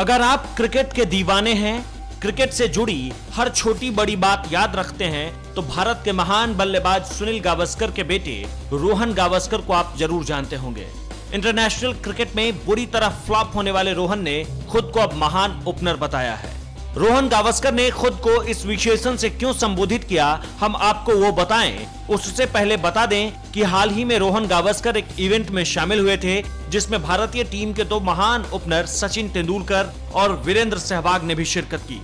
अगर आप क्रिकेट के दीवाने हैं, क्रिकेट से जुड़ी हर छोटी बड़ी बात याद रखते हैं तो भारत के महान बल्लेबाज सुनील गावस्कर के बेटे रोहन गावस्कर को आप ज़रूर जानते होंगे। इंटरनेशनल क्रिकेट में बुरी तरह फ्लॉप होने वाले रोहन ने खुद को अब महान ओपनर बताया है। रोहन गावस्कर ने खुद को इस विशेषण से क्यों संबोधित किया, हम आपको वो बताएँ। उससे पहले बता दें कि हाल ही में रोहन गावस्कर एक इवेंट में शामिल हुए थे, जिसमें भारतीय टीम के दो महान ओपनर सचिन तेंदुलकर और वीरेंद्र सहवाग ने भी शिरकत की।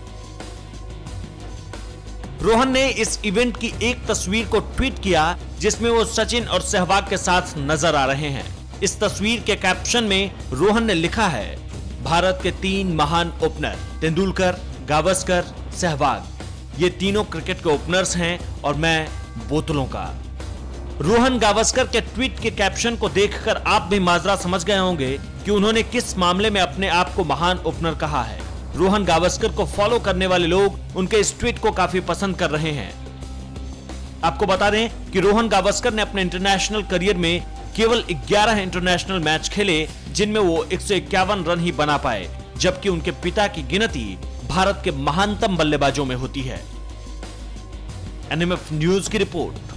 रोहन ने इस इवेंट की एक तस्वीर को ट्वीट किया, जिसमें वो सचिन और सहवाग के साथ नज़र आ रहे हैं। इस तस्वीर के कैप्शन में रोहन ने लिखा है, भारत के तीन महान ओपनर, तेंदुलकर गावस्कर, सहवाग। ये तीनों क्रिकेट के ओपनर्स हैं और मैं बोतलों का। रोहन गावस्कर के ट्वीट के कैप्शन को देखकर आप भी माजरा समझ गए होंगे कि उन्होंने किस मामले में अपने आप को महान ओपनर कहा है। रोहन गावस्कर को फॉलो करने वाले लोग उनके इस ट्वीट को काफ़ी पसंद कर रहे हैं। आपको बता दें कि रोहन गावस्कर ने अपने इंटरनेशनल करियर में केवल 11 इंटरनेशनल मैच खेले, जिनमें वो एक सौ इक्यावन रन ही बना पाए, जबकि उनके पिता की गिनती भारत के महानतम बल्लेबाजों में होती है। एनएमएफ न्यूज़ की रिपोर्ट।